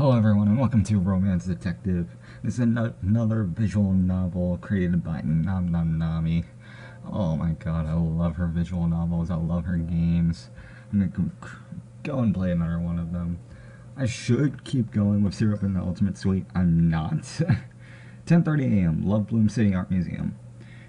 Hello everyone and welcome to Romance Detective. This is an another visual novel created by NomNomNami. Oh my god, I love her visual novels, I love her games. I'm gonna go and play another one of them. I should keep going with Syrup in the Ultimate Sweet, I'm not. 10.30 a.m., Love Bloom City Art Museum.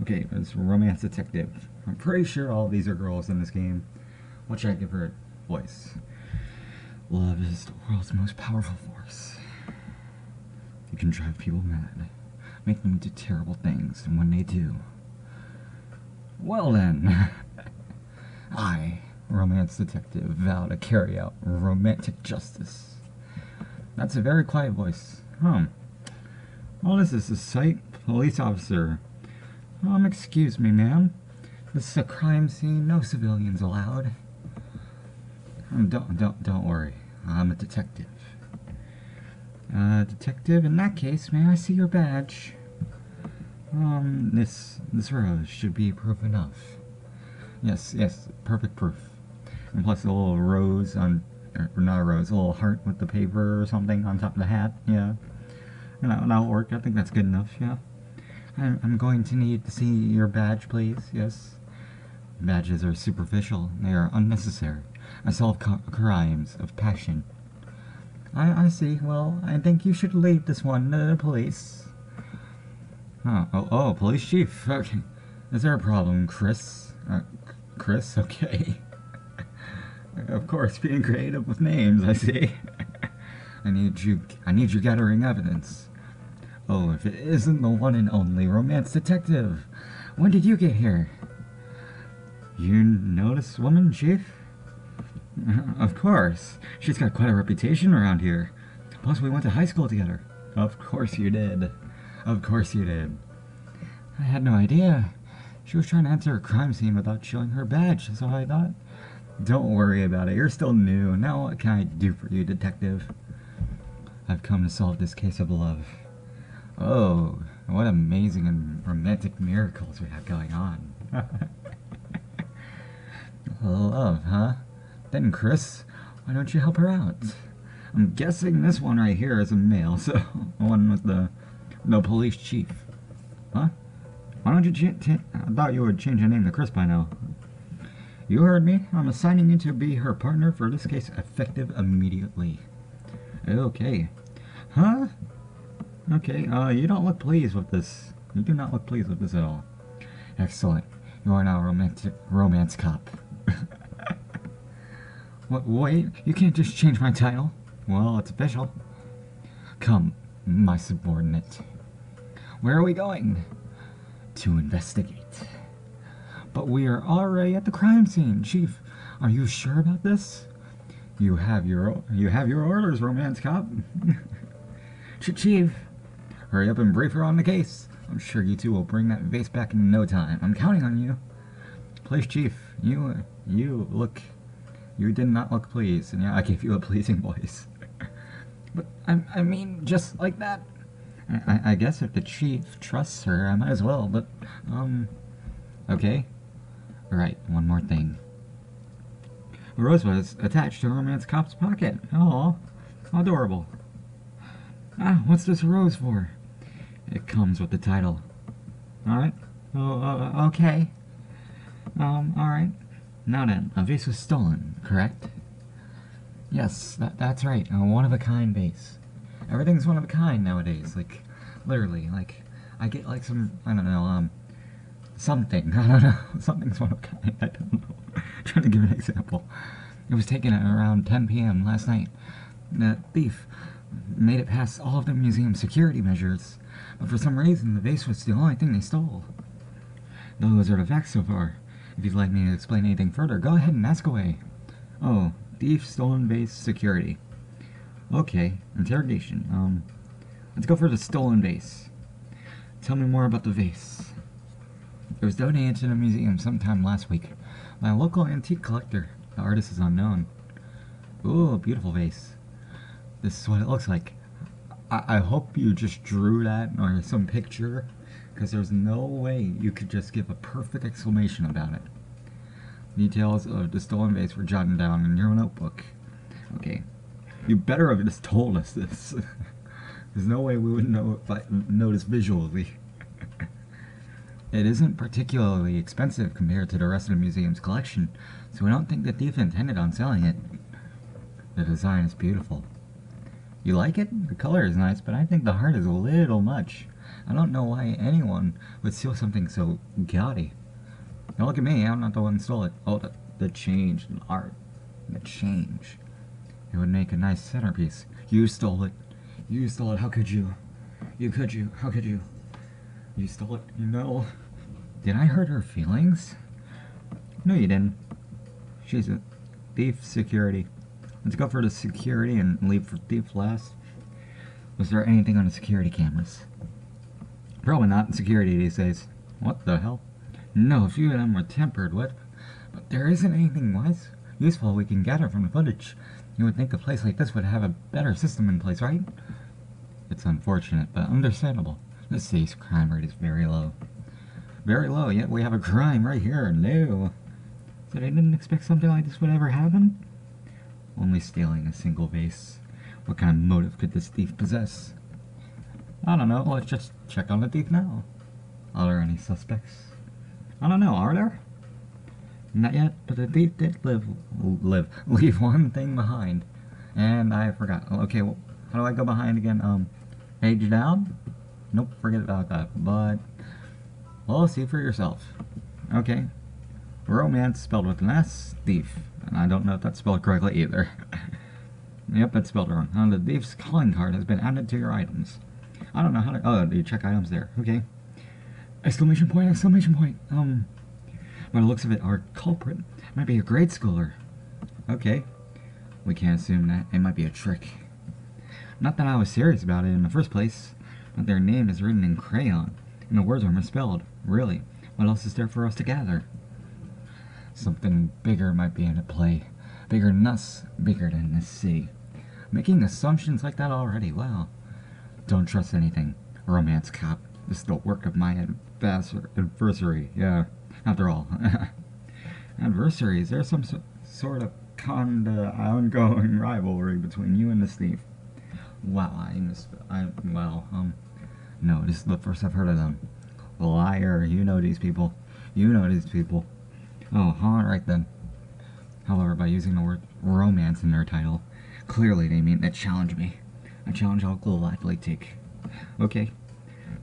Okay, it's Romance Detective. I'm pretty sure all these are girls in this game. What should I give her a voice? Love is the world's most powerful force. It can drive people mad, make them do terrible things, and when they do... Well then, I, romance detective, vow to carry out romantic justice. That's a very quiet voice. Huh. Well, this is a site police officer. Um, excuse me, ma'am. This is a crime scene, no civilians allowed. Um, don't, don't, don't worry. I'm a detective. Uh, detective, in that case, may I see your badge? Um, this, this rose should be proof enough. Yes, yes, perfect proof. And plus a little rose on, or not a rose, a little heart with the paper or something on top of the hat, yeah. And that, that'll work, I think that's good enough, yeah. I'm, I'm going to need to see your badge, please, yes. Badges are superficial, they are unnecessary. I solve crimes of passion. I, I see. Well, I think you should leave this one to the police. Oh, oh, oh, police chief. Okay. Is there a problem, Chris? Uh, Chris? Okay. of course, being creative with names, I see. I need you, I need you gathering evidence. Oh, if it isn't the one and only romance detective. When did you get here? You notice woman, Chief? Uh-huh, of course. She's got quite a reputation around here. Plus, we went to high school together. Of course you did. Of course you did. I had no idea. She was trying to enter a crime scene without showing her badge, so I thought... Don't worry about it. You're still new. Now what can I do for you, detective? I've come to solve this case of love. Oh, what amazing and romantic miracles we have going on. love, huh? Then, Chris, why don't you help her out? I'm guessing this one right here is a male, so the one with the the police chief. Huh? Why don't you change? I thought you would change your name to Chris by now. You heard me. I'm assigning you to be her partner for this case effective immediately. Okay. Huh? Okay, uh, you don't look pleased with this. You do not look pleased with this at all. Excellent. You are now a romantic romance cop. What, wait, you can't just change my title. Well, it's official. Come, my subordinate. Where are we going? To investigate. But we are already at the crime scene, Chief. Are you sure about this? You have your you have your orders, romance cop. Chief, hurry up and brief her on the case. I'm sure you two will bring that vase back in no time. I'm counting on you. Police Chief, you you look you did not look pleased, and yeah, I gave you a pleasing voice. but, I, I mean, just like that. I, I guess if the chief trusts her, I might as well, but, um, okay. Right, one more thing. Rose was attached to Romance Cop's pocket. Oh, adorable. Ah, what's this rose for? It comes with the title. Alright. Oh, uh, okay. Um, alright. Now then, a vase was stolen, correct? Yes, that, that's right, a one-of-a-kind vase. Everything's one of a kind nowadays, like, literally, like, I get like some, I don't know, um, something, I don't know, something's one of a kind, I don't know. trying to give an example. It was taken at around 10 p.m. last night. The thief made it past all of the museum security measures, but for some reason the vase was the only thing they stole. Those are the facts so far. If you'd like me to explain anything further, go ahead and ask away. Oh, thief, stolen vase, security. Okay, interrogation. Um, let's go for the stolen vase. Tell me more about the vase. It was donated to the museum sometime last week by a local antique collector. The artist is unknown. Ooh, beautiful vase. This is what it looks like. I, I hope you just drew that or some picture because there's no way you could just give a perfect exclamation about it. Details of the stolen vase were jotted down in your notebook. Okay. You better have just told us this. There's no way we would know if I notice visually. it isn't particularly expensive compared to the rest of the museum's collection, so we don't think the thief intended on selling it. The design is beautiful. You like it? The color is nice, but I think the heart is a little much. I don't know why anyone would steal something so gaudy. Now look at me, I'm not the one who stole it. Oh, the, the change in art. The change. It would make a nice centerpiece. You stole it. You stole it. How could you? You could you? How could you? You stole it. You know. Did I hurt her feelings? No, you didn't. She's a thief security. Let's go for the security and leave for thief last. Was there anything on the security cameras? Probably not in security these days. What the hell? No, a few of them were tempered, what? But there isn't anything wise, useful we can gather from the footage. You would think a place like this would have a better system in place, right? It's unfortunate, but understandable. This city's crime rate is very low. Very low, yet we have a crime right here. No. So they didn't expect something like this would ever happen? Only stealing a single vase. What kind of motive could this thief possess? I don't know, let's just check on the thief now. Are there any suspects? I don't know, are there? Not yet, but the thief did live, live, leave one thing behind. And I forgot. Okay, well, how do I go behind again? Um, page down? Nope, forget about that. But, well, see for yourself. Okay. Romance spelled with an S, thief. And I don't know if that's spelled correctly either. yep, that's spelled wrong. Uh, the thief's calling card has been added to your items. I don't know how to, oh, you check items there. Okay. Exclamation point, exclamation point. Um, by the looks of it, our culprit might be a grade schooler. Okay. We can't assume that. It might be a trick. Not that I was serious about it in the first place, but their name is written in crayon, and the words are misspelled. Really, what else is there for us to gather? Something bigger might be in play. Bigger than us, bigger than the sea. Making assumptions like that already, wow. Don't trust anything. Romance cop. This is the work of my adversary, yeah. After all. adversary, is there some so sort of kinda ongoing rivalry between you and the thief? Wow, I missed, I, well, um, no, this is the first I've heard of them. Liar, you know these people. You know these people. Oh, alright then. However, by using the word romance in their title, clearly they mean to challenge me. A challenge I'll gladly take. Okay.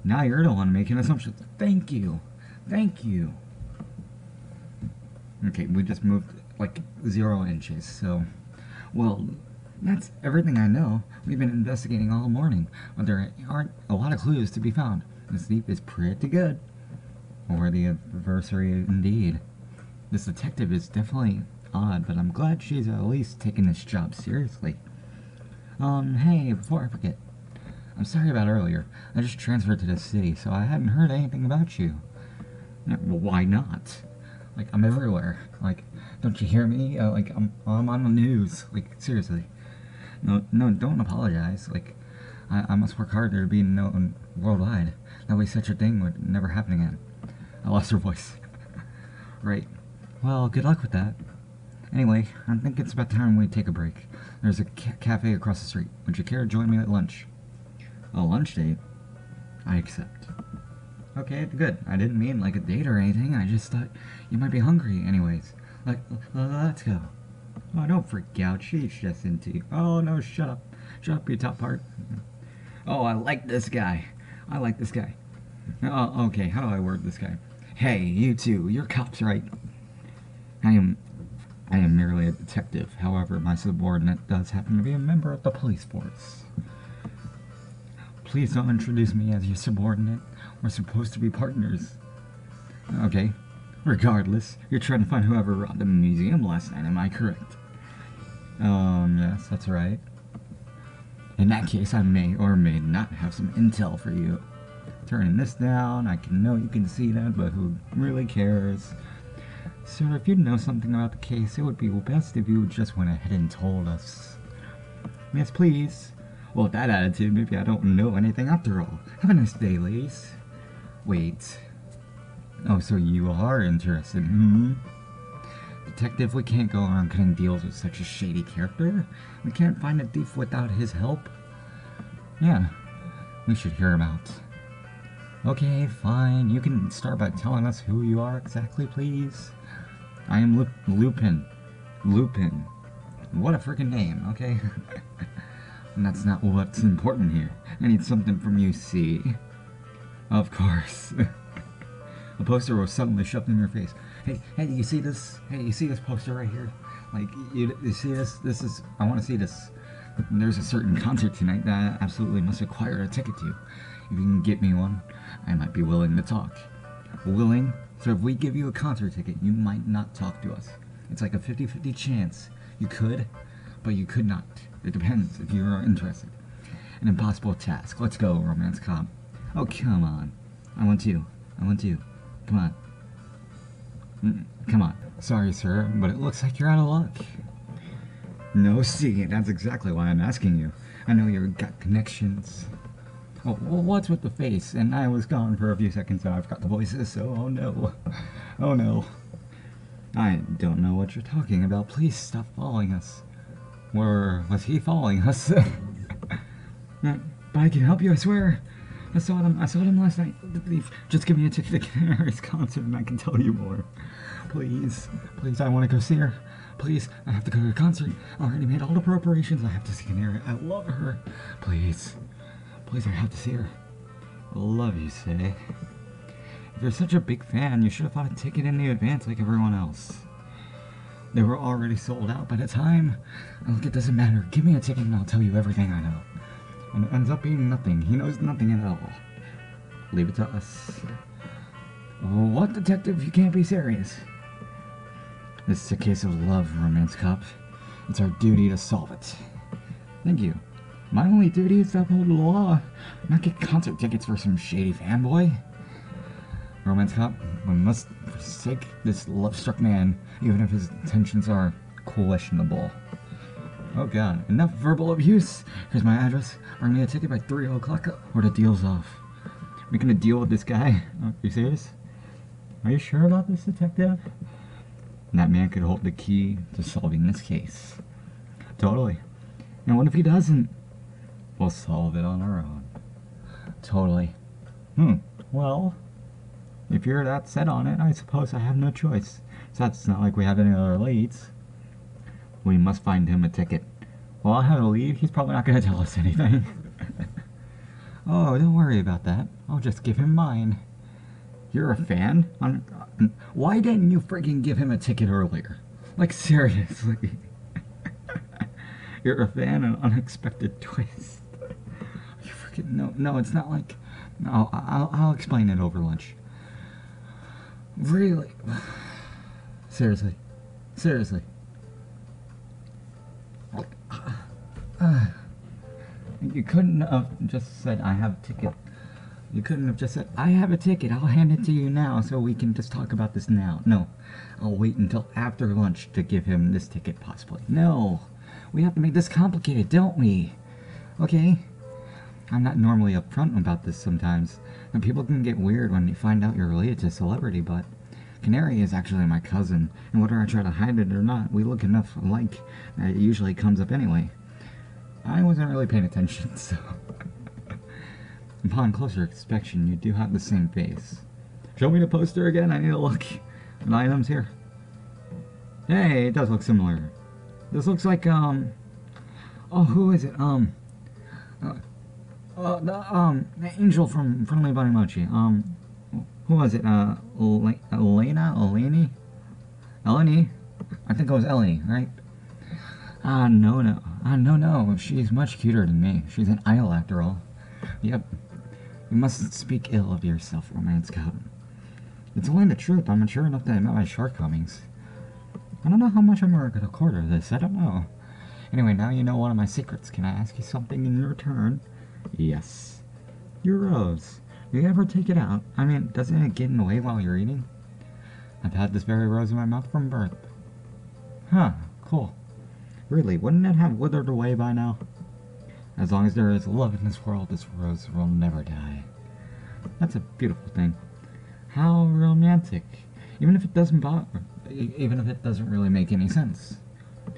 Now you're the one making assumptions. Thank you. Thank you. Okay, we just moved like zero inches, so... Well, that's everything I know. We've been investigating all morning, but there aren't a lot of clues to be found. The sleep is pretty good. Or the adversary indeed. This detective is definitely odd, but I'm glad she's at least taking this job seriously. Um, hey, before I forget, I'm sorry about earlier. I just transferred to the city, so I hadn't heard anything about you. Well, why not? Like, I'm everywhere. Like, don't you hear me? Uh, like, I'm, I'm on the news. Like, seriously. No, no, don't apologize. Like, I, I must work harder to be known worldwide. That way such a thing would never happen again. I lost her voice. right. Well, good luck with that. Anyway, I think it's about time we take a break. There's a ca cafe across the street. Would you care to join me at lunch? A lunch date? I accept. Okay, good. I didn't mean like a date or anything. I just thought you might be hungry anyways. Like, let's go. Oh, don't freak out. She's just into you. Oh, no, shut up. Shut up, your top part. Oh, I like this guy. I like this guy. Oh, okay, how do I word this guy? Hey, you two, you're cops, right? I am I am merely a detective. However, my subordinate does happen to be a member of the police force. Please don't introduce me as your subordinate. We're supposed to be partners. Okay. Regardless, you're trying to find whoever robbed the museum last night, am I correct? Um, yes, that's right. In that case, I may or may not have some intel for you. Turning this down, I can know you can see that, but who really cares? Sir, if you know something about the case, it would be best if you just went ahead and told us. Yes, please. Well, with that attitude, maybe I don't know anything after all. Have a nice day, ladies. Wait. Oh, so you are interested, hmm? Detective, we can't go around cutting deals with such a shady character. We can't find a thief without his help. Yeah, we should hear him out. Okay, fine. You can start by telling us who you are exactly, please. I am Lu Lupin. Lupin. What a freaking name, okay? and that's not what's important here. I need something from you, see? Of course. a poster was suddenly shoved in your face. Hey, hey, you see this? Hey, you see this poster right here? Like, you, you see this? This is, I want to see this. There's a certain concert tonight that I absolutely must acquire a ticket to. If you can get me one, I might be willing to talk. Willing? So if we give you a concert ticket, you might not talk to us. It's like a 50-50 chance. You could, but you could not. It depends if you are interested. An impossible task. Let's go, romance cop. Oh, come on. I want you. I want you. Come on. Come on. Sorry, sir, but it looks like you're out of luck. No, see, that's exactly why I'm asking you. I know you've got connections. Oh, well, what's with the face? And I was gone for a few seconds and I forgot the voices, so oh no. Oh no. I don't know what you're talking about. Please stop following us. Or was he following us? but I can help you, I swear. I saw him. I saw him last night. Just give me a ticket to Canary's concert, and I can tell you more. Please, please, I want to go see her. Please, I have to go to a concert. I already made all the preparations. I have to see Canary. I love her. Please, please, I have to see her. Love you, say. If you're such a big fan, you should have bought a ticket in the advance like everyone else. They were already sold out by the time. Look, it doesn't matter. Give me a ticket and I'll tell you everything I know. And it ends up being nothing. He knows nothing at all. Leave it to us. What, detective? You can't be serious. This is a case of love, romance cop. It's our duty to solve it. Thank you. My only duty is to uphold the law, not get concert tickets for some shady fanboy. Romance cop, we must forsake this love-struck man, even if his intentions are questionable. Oh god, enough verbal abuse! Here's my address. Bring me a ticket by 3 o'clock or the deal's off. Are we gonna deal with this guy? Are you serious? Are you sure about this, detective? That man could hold the key to solving this case. Totally. And what if he doesn't? We'll solve it on our own. Totally. Hmm. Well, if you're that set on it, I suppose I have no choice. So it's not like we have any other leads. We must find him a ticket. Well, I'll have a lead. He's probably not going to tell us anything. oh, don't worry about that. I'll just give him mine. You're a fan? why didn't you freaking give him a ticket earlier? Like, seriously. You're a fan of unexpected twist. No, no, it's not like... No, I'll, I'll explain it over lunch. Really? Seriously. Seriously. You couldn't have just said, I have a ticket. You couldn't have just said, I have a ticket, I'll hand it to you now so we can just talk about this now. No, I'll wait until after lunch to give him this ticket, possibly. No, we have to make this complicated, don't we? Okay? I'm not normally upfront about this sometimes, and people can get weird when they find out you're related to a celebrity, but Canary is actually my cousin, and whether I try to hide it or not, we look enough alike that it usually comes up anyway. I wasn't really paying attention, so... Upon closer inspection, you do have the same face. Show me the poster again, I need to look at items here. Hey, it does look similar. This looks like, um... Oh, who is it? Um... Uh, uh, the, um, the angel from Friendly Bunny Mochi. Um, who was it? Uh, Elena? Eleni? Eleni? I think it was Eleni, right? Ah, no, no. Ah, no, no. She's much cuter than me. She's an idol after all. Yep. You mustn't speak ill of yourself, Romance Cop. It's only the truth. I'm mature enough to admit my shortcomings. I don't know how much I'm going to quarter this. I don't know. Anyway, now you know one of my secrets. Can I ask you something in return? Yes. Your rose. Do you ever take it out? I mean, doesn't it get in the way while you're eating? I've had this very rose in my mouth from birth. Huh, cool. Really, wouldn't it have withered away by now? As long as there is love in this world, this rose will never die. That's a beautiful thing. How romantic. Even if it doesn't bother, even if it doesn't really make any sense.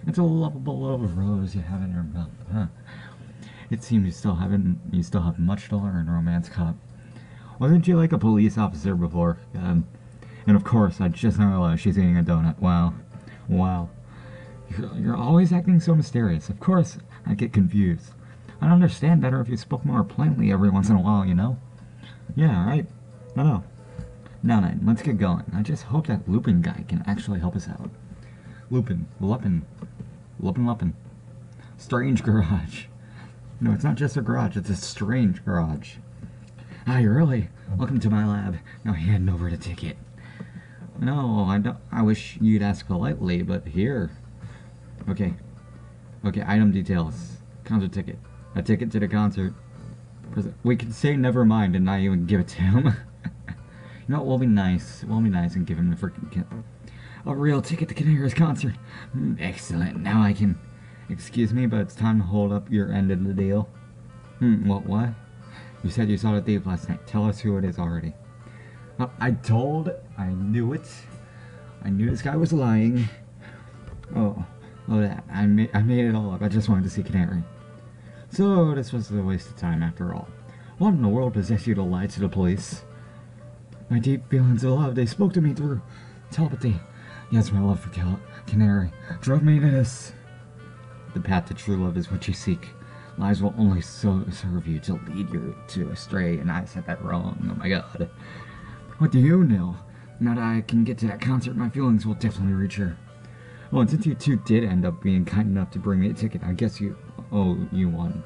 It's a lovable little rose you have in your mouth, huh? It seems you still haven't you still have much to learn, romance cop. Wasn't you like a police officer before? Um, and of course, I just realized she's eating a donut. Wow, wow. You're, you're always acting so mysterious. Of course, I get confused. I'd understand better if you spoke more plainly every once in a while, you know? Yeah, right. I know. Now then, let's get going. I just hope that Lupin guy can actually help us out. Lupin, Lupin, Lupin, Lupin. Strange garage. No, it's not just a garage, it's a strange garage. Hi, early. Welcome to my lab. Now hand over the ticket. No, I don't. I wish you'd ask politely, but here. Okay. Okay, item details. Concert ticket. A ticket to the concert. We can say never mind and not even give it to him. you know what? We'll be nice. We'll be nice and give him the freaking. A real ticket to Canary's concert. Hmm, Excellent. Now I can. Excuse me, but it's time to hold up your end of the deal. Hmm. What? What? You said you saw the thief last night. Tell us who it is already. Uh, I told. I knew it. I knew this guy was lying. Oh, oh that. I made. I made it all up. I just wanted to see Canary. So this was a waste of time after all. What in the world possessed you to lie to the police? My deep feelings of love, they spoke to me through telepathy. Yes, my love for Cal- Canary drove me to this. The path to true love is what you seek. Lies will only so serve you to lead you to astray, and I said that wrong. Oh my god. What do you know? Now that I can get to that concert, my feelings will definitely reach her. Well, and since you two did end up being kind enough to bring me a ticket, I guess you. Oh, you won.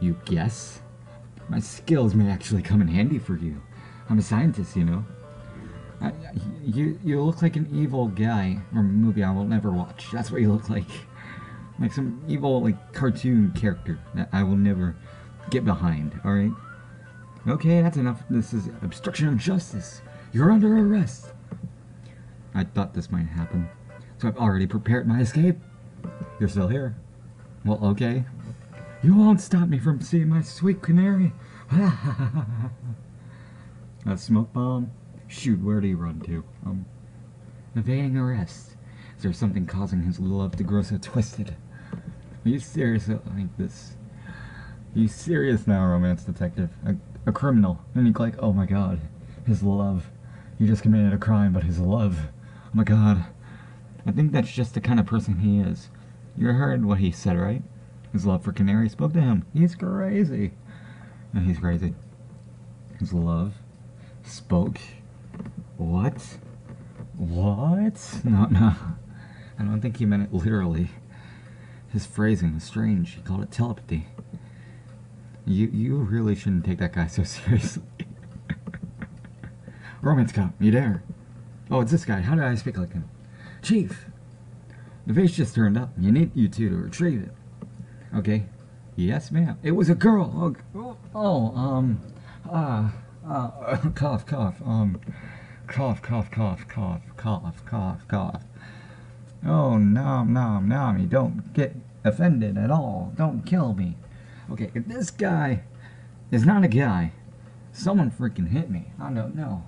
You guess? My skills may actually come in handy for you. I'm a scientist, you know. I, you you look like an evil guy a movie I will never watch. That's what you look like. Like some evil like cartoon character that I will never get behind. All right. Okay, that's enough. This is obstruction of justice. You're under arrest. I thought this might happen, so I've already prepared my escape. You're still here. Well, okay. You won't stop me from seeing my sweet canary. A smoke bomb? Shoot, where do you run to? Um, evading arrest. Is there something causing his love to grow so twisted? Are you serious like this? Are you serious now, romance detective? A, a criminal. And you're like, oh my god, his love. You just committed a crime, but his love. Oh my god. I think that's just the kind of person he is. You heard what he said, right? His love for Canary spoke to him. He's crazy. He's crazy. His love spoke. What? What? No, no. I don't think he meant it literally. His phrasing was strange. He called it telepathy. You you really shouldn't take that guy so seriously. Romance cop, you there? Oh, it's this guy. How did I speak like him? Chief, the face just turned up. You need you two to retrieve it. Okay. Yes, ma'am. It was a girl. Oh, oh um, uh, uh, cough, cough, um, cough, cough, cough, cough, cough, cough, cough. Oh, nom, nom, nom. Don't get offended at all. Don't kill me. Okay, if this guy is not a guy, someone freaking hit me. I don't know.